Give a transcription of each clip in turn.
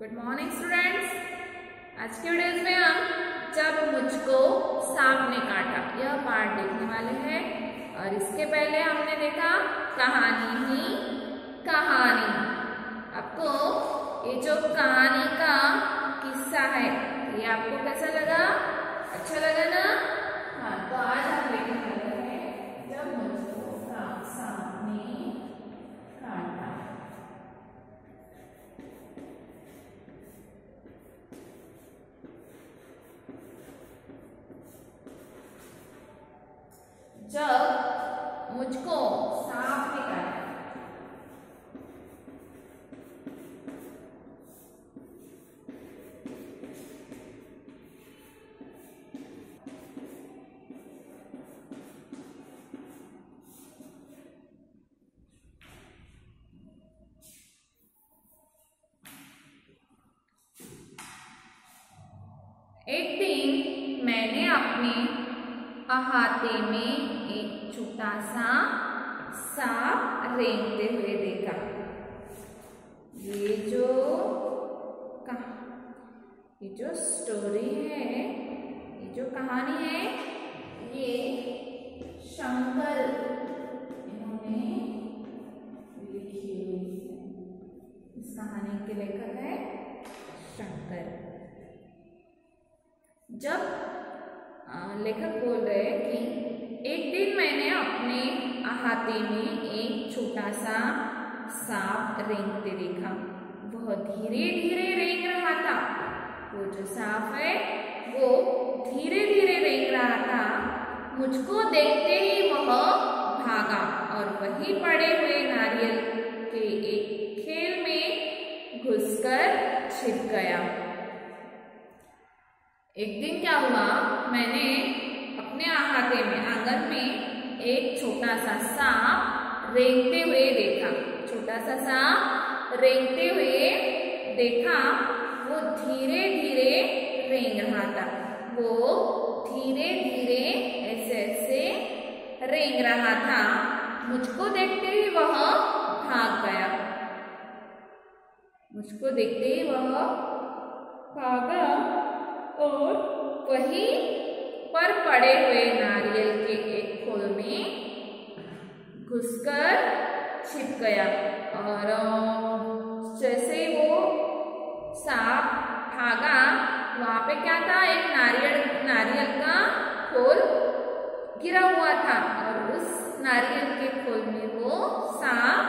Good morning students आज के videos में हम जब मुझको सांप ने काटा, यह पार्ट देखने वाले हैं। और इसके पहले हमने देखा, कहानी ही कहानी। आपको ये जो कहानी का किस्सा है, ये आपको कैसा लगा? अच्छा लगा ना? एक दिन मैंने अपने अहाते में एक छोटा सा सांप रेंगते हुए देखा। ये जो ये जो स्टोरी है, ये जो कहानी है, ये शंकर इन्होंने लिखी हुई है। इस कहानी के लेखक है शंकर जब लेखक बोल रहे हैं कि एक दिन मैंने अपने अहाते में एक छोटा सा सांप रेंगते देखा। वह धीरे धीरे रेंग रहा था। वो जो सांप है, वो धीरे धीरे रेंग रहा था। मुझको देखते ही वह भागा और वही पड़े हुए नारियल के एक खेल में घुसकर छिप गया। एक दिन क्या हुआ? मैंने अपने अहाते में, आँगन में एक छोटा सा सांप रेंगते हुए देखा। छोटा सा सांप रेंगते हुए देखा, वो धीरे धीरे रेंग रहा था। वो धीरे धीरे ऐसे ऐसे रेंग रहा था। मुझको देखते ही वह भाग गया। मुझको देखते ही वह भागा और वहीं पर पड़े हुए नारियल के एक खोल में घुसकर छिप गया। और जैसे वो सांप भागा, वहाँ पे क्या था? एक नारियल नारियल का खोल गिरा हुआ था। और उस नारियल के खोल में वो सांप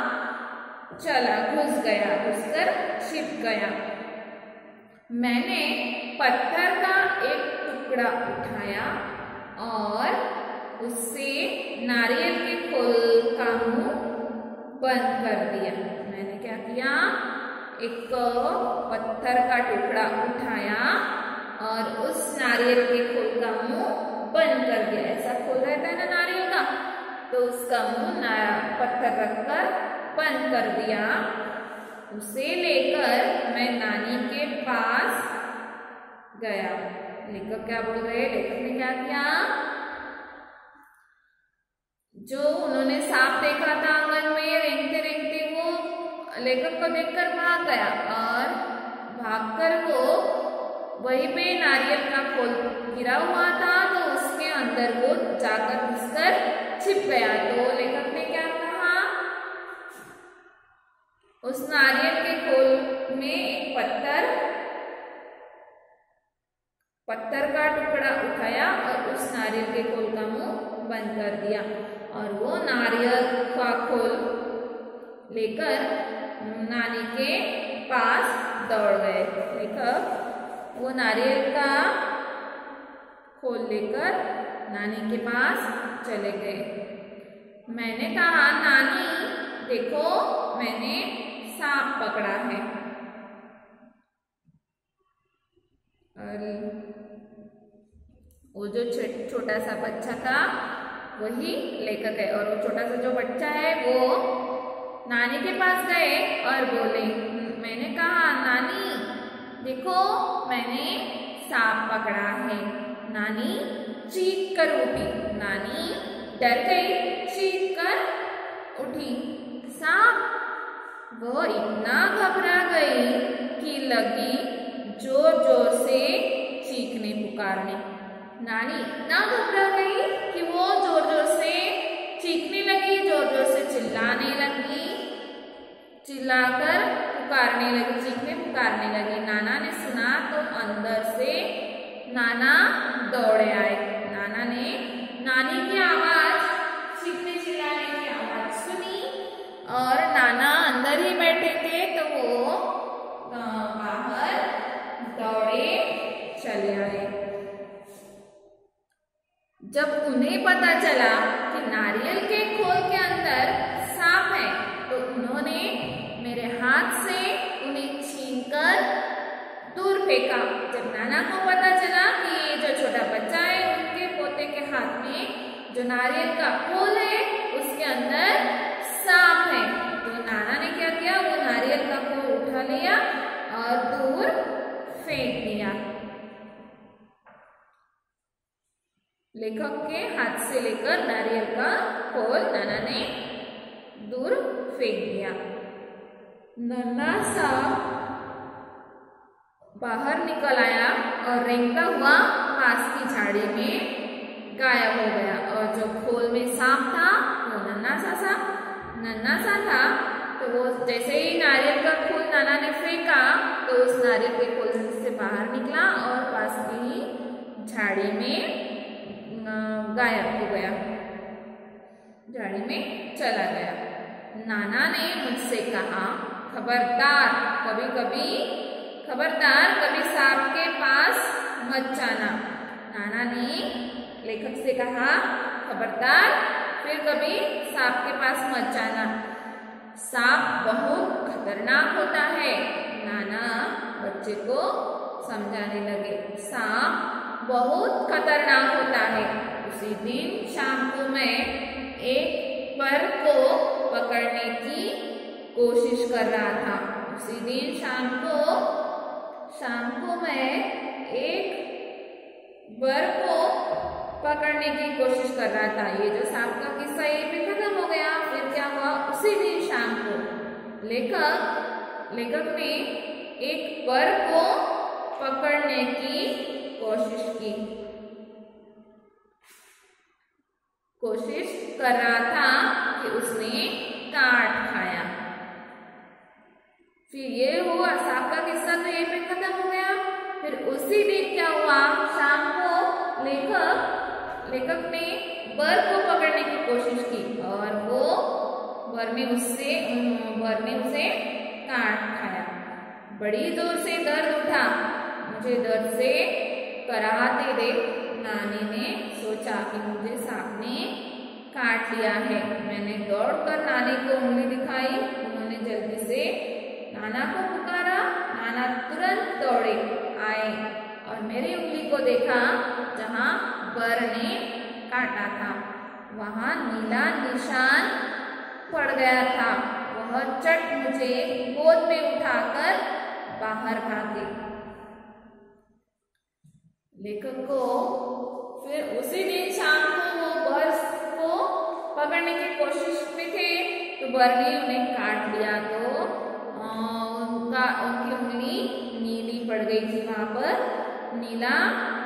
चला, घुस गया, घुसकर छिप गया। मैंने पत्थर का एक टुकड़ा उठाया और उससे नारियल के खोल का मुँह बंद कर दिया। मैंने क्या किया? एक पत्थर का टुकड़ा उठाया और उस नारियल के खोल का मुँह बंद कर दिया। ऐसा खोल रहता है ना नारियल का? तो उसका मुँह पत्थर रखकर बंद कर दिया। उसे लेकर मैं नानी के पास गया। लेखक क्या बोल रहे हैं? लेखक ने क्या किया? जो उन्होंने सांप देखा था आँगन में, रेंगते रेंगते वो लेखक को देखकर भाग गया और भागकर वो वहीं पे नारियल का फूल गिरा हुआ था तो उसके अंदर वो जाकर घुसकर छिप गया। तो लेखक ने क्या कहा? उस नारियल के खोल में एक पत्थर पत्थर का टुकड़ा उठाया और उस नारियल के खोल का मुँह बंद कर दिया। और वो नारियल का खोल लेकर नानी के पास दौड़ गए। लेकर वो नारियल का खोल लेकर नानी के पास चले गए। मैंने कहा, नानी, देखो, मैंने सांप पकड़ा है। और वो जो छोटा सा बच्चा था, वही लेखक है। और वो छोटा सा जो बच्चा है, वो नानी के पास गए और बोले मैंने कहा, नानी, देखो, मैंने सांप पकड़ा है। नानी, चीख कर उठी। नानी डर गई, चीख कर उठी। सांप, वो इतना घबरा गई कि लगी ज़ोर ज़ोर से चीखने, पुकारने। नानी इतना घबरा गई कि वो ज़ोर ज़ोर से चीखने लगी ज़ोर ज़ोर से चिल्लाने लगी, चिल्लाकर पुकारने लगी, चीखने पुकारने लगी। नाना ने सुना तो अंदर से नाना दौड़े आए। नाना ने नानी की आवाज़, चीखने चिल्लाने की आवाज़ सुनी और नाना अंदर ही बैठे थे तो वो बाहर दौड़े चले आए। जब उन्हें पता चला कि नारियल के खोल के अंदर सांप है तो उन्होंने मेरे हाथ से उन्हें छीनकर दूर फेंका। जब नाना को पता चला कि ये जो छोटा बच्चा है, उनके पोते के हाथ में जो नारियल का खोल है, उसके अंदर सांप है। तो नाना ने क्या किया? वो नारियल का खोल उठा लिया और दूर फेंक दिया। लेखक के हाथ से लेकर नारियल का फूल नाना ने दूर फेंक दिया। नन्ना सा बाहर निकल आया और रेंगता हुआ पास की झाड़ी में गायब हो गया। और जो खोल में सांप था, वो नन्ना सा सा नन्ना सा था तो वो जैसे ही नारियल का फूल नाना ने फेंका तो उस नारियल के खोल से बाहर निकला और पास की झाड़ी में गायब हो गया। झाड़ी में चला गया। नाना ने मुझसे कहा, खबरदार कभी कभी खबरदार कभी सांप के पास मत जाना। नाना ने लेखक से कहा, खबरदार, फिर कभी सांप के पास मत जाना। सांप बहुत खतरनाक होता है। नाना बच्चे को समझाने लगे। सांप बहुत खतरनाक होता है। उसी दिन शाम को मैं एक पर को पकड़ने की कोशिश कर रहा था। उसी दिन शाम को शाम को मैं एक बर को पकड़ने की कोशिश कर रहा था। ये जो सांप का किस्सा ये भी खत्म हो गया। फिर क्या हुआ? उसी दिन शाम को लेखक लेखक ने एक बर को पकड़ने की कोशिश की। कोशिश कर रहा था कि उसने काट खाया। फिर ये हुआ सांप का किस्सा तो ये पे खत्म हो गया। फिर उसी दिन क्या हुआ? शाम को लेखक लेखक ने बर को पकड़ने की कोशिश की और वो बर ने उससे बर ने उसे काट खाया। बड़ी ज़ोर से दर्द उठा। मुझे दर्द से कराहते देख नानी ने सोचा कि मुझे सांप ने काट लिया है। मैंने दौड़कर नानी को उंगली दिखाई। उन्होंने जल्दी से नाना को पुकारा। नाना तुरंत दौड़े, आए और मेरी उंगली को देखा जहाँ बर ने काटा था। वहाँ नीला निशान पड़ गया था। वह चट मुझे गोद में उठाकर बाहर भागे। लेखक को फिर उसी दिन शाम को वो बस को पकड़ने की कोशिश में थे तो बर ने उन्हें काट लिया तो उनका उनकी उंगली नीली पड़ गई थी वहाँ पर। नीला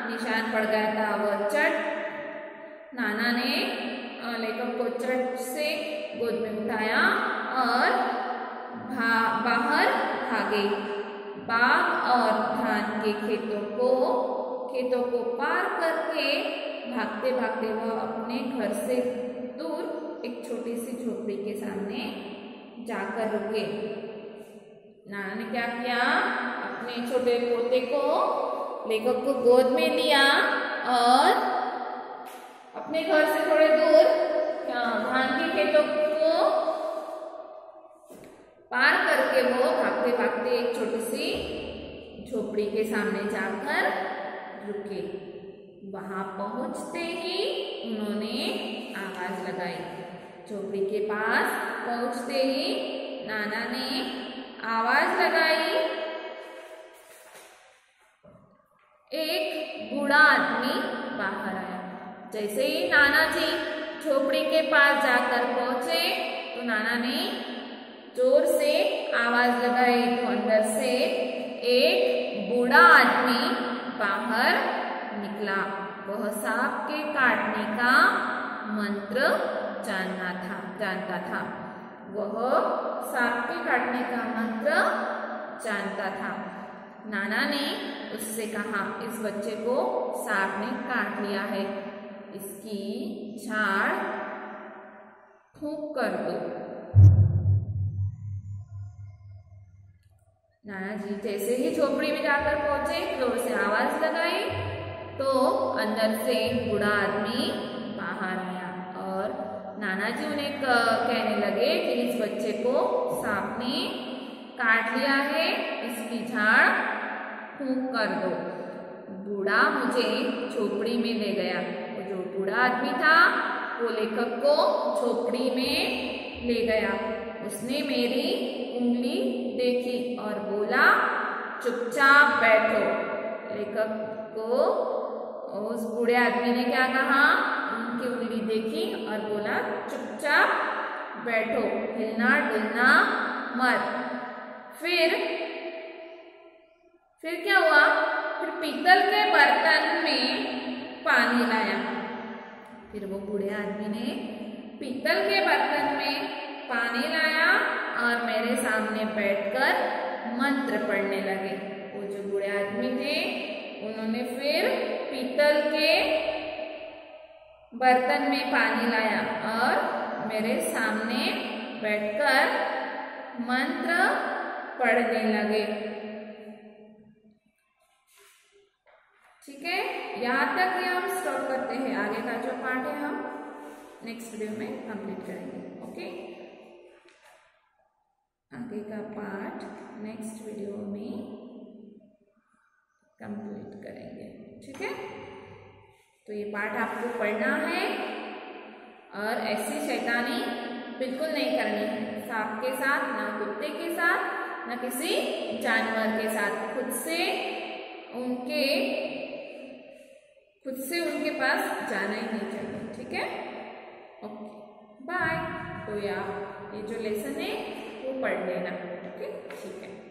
निशान पड़ गया था वह चट। नाना ने लेखक को चट से गोद में उठाया और भा, बाहर भागे। बाग और धान के खेतों को खेतों को पार करके भागते भागते वह अपने घर से दूर एक छोटी सी झोपड़ी के सामने जाकर रुके। नाना ने क्या किया? अपने छोटे पोते को, लेखक को गोद में लिया और अपने घर से थोड़े दूर धान के खेतों को पार करके वो भागते भागते एक छोटी सी झोपड़ी के सामने जाकर रुके। वहाँ पहुँचते ही उन्होंने आवाज़ लगाई। झोपड़ी के पास पहुँचते ही नाना ने आवाज़ लगाई। एक बूढ़ा आदमी बाहर आया। जैसे ही नाना जी झोपड़ी के पास जाकर पहुँचे तो नाना ने ज़ोर से आवाज़ लगाई तो सांप के काटने का मंत्र जानना था, जानता था। वह सांप के काटने का मंत्र जानता था। नाना ने उससे कहा, इस बच्चे को सांप ने काट लिया है। इसकी झाड़ फूक कर दो। नाना जी जैसे ही झोपड़ी में जाकर पहुँचे ज़ोर से आवाज़ लगाई तो अंदर से बूढ़ा आदमी बाहर आया और नाना जी उन्हें कहने लगे कि इस बच्चे को सांप ने काट लिया है, इसकी झाड़ फूक कर दो। बूढ़ा मुझे झोपड़ी में ले गया। वो जो बूढ़ा आदमी था, वो लेखक को झोपड़ी में ले गया। उसने मेरी उंगली देखी और बोला, चुपचाप बैठो। लेखक को उस बूढ़े आदमी ने क्या कहा? उनकी उंगली देखी और बोला, चुपचाप बैठो, हिलना डुलना मत। फिर फिर क्या हुआ? फिर पीतल के बर्तन में पानी लाया। फिर वो बूढ़े आदमी ने पीतल के बर्तन में पानी लाया और मेरे सामने बैठकर मंत्र पढ़ने लगे। वो जो बूढ़े आदमी थे उन्होंने फिर पीतल के बर्तन में पानी लाया और मेरे सामने बैठकर मंत्र पढ़ने लगे। ठीक है? यहाँ तक ये हम स्टॉप करते हैं। आगे का जो पार्ट है हम नेक्स्ट वीडियो में कंप्लीट करेंगे। ओके आगे का पार्ट नेक्स्ट वीडियो में कंप्लीट करेंगे। ठीक है? तो ये पार्ट आपको पढ़ना है और ऐसी शैतानी बिल्कुल नहीं करनी। है सांप के साथ, ना कुत्ते के साथ, ना किसी जानवर के साथ। खुद से उनके, खुद से उनके पास जाना ही नहीं चाहिए। ठीक है? ओके बाय तो या, ये जो लेसन है, वो पढ़ लेना। ओके ठीक है।